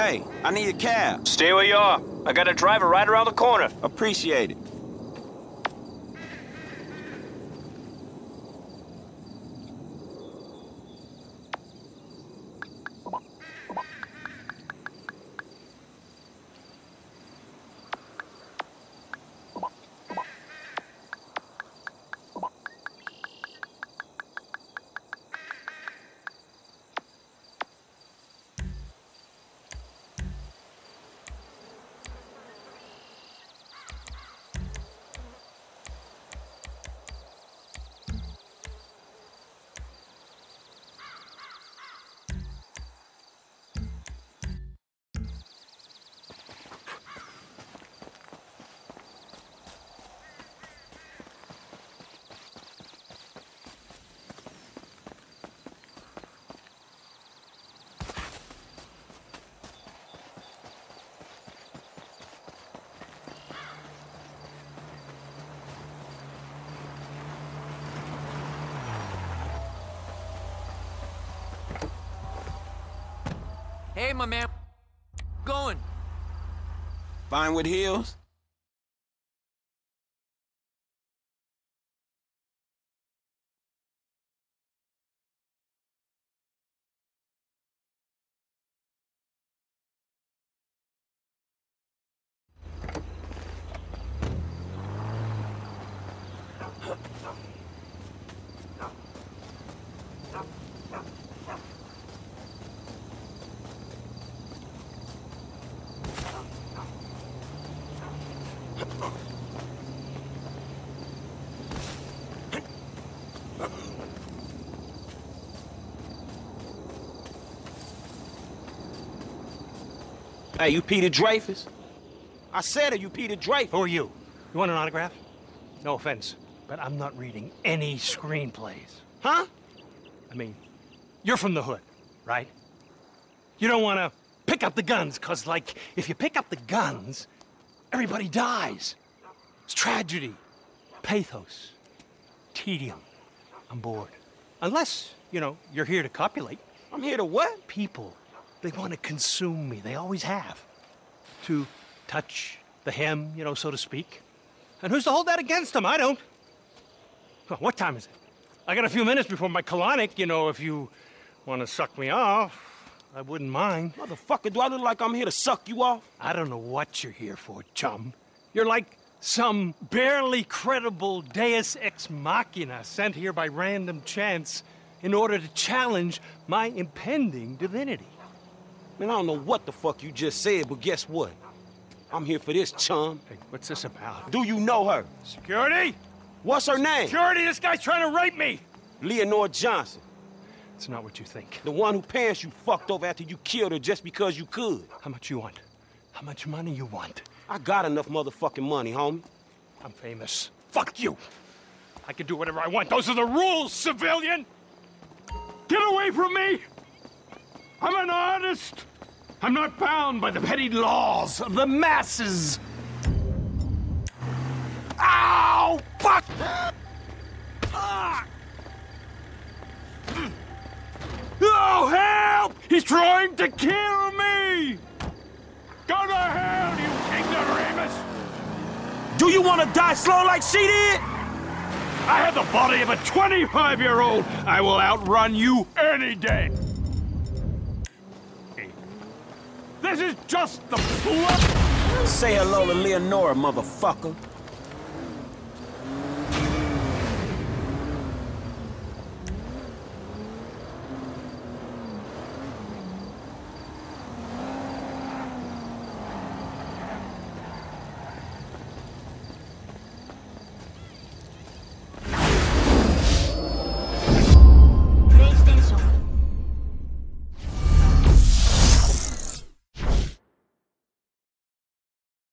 Hey, I need a cab. Stay where you are. I got a driver right around the corner. Appreciate it. Hey, my man. Going. Fine with heels? Hey, you Peter Dreyfuss? I said it, you Peter Dreyfuss. Who are you? You want an autograph? No offense, but I'm not reading any screenplays. Huh? I mean, you're from the hood, right? You don't want to pick up the guns, because, like, if you pick up the guns, everybody dies. It's tragedy, pathos, tedium. I'm bored. Unless, you know, you're here to copulate. I'm here to what? People, they want to consume me. They always have. To touch the hem, you know, so to speak. And who's to hold that against them? I don't. Well, what time is it? I got a few minutes before my colonic, you know, if you want to suck me off, I wouldn't mind. Motherfucker, do I look like I'm here to suck you off? I don't know what you're here for, chum. You're like some barely credible deus ex machina sent here by random chance in order to challenge my impending divinity. Man, I don't know what the fuck you just said, but guess what? I'm here for this, chum. Hey, what's this about? Do you know her? Security? What's her name? Security, this guy's trying to rape me! Leonora Johnson. It's not what you think. The one who pants you fucked over after you killed her just because you could. How much you want? How much money you want? I got enough motherfucking money, homie. I'm famous. Fuck you! I can do whatever I want. Those are the rules, civilian! Get away from me! I'm an artist! I'm not bound by the petty laws of the masses! Ow! Fuck! Ah! Oh, help! He's trying to kill me! Go to hell, you ignoramus! Do you want to die slow like she did? I have the body of a 25-year-old. I will outrun you any day. This is just the blood. Say hello to Leonora, motherfucker.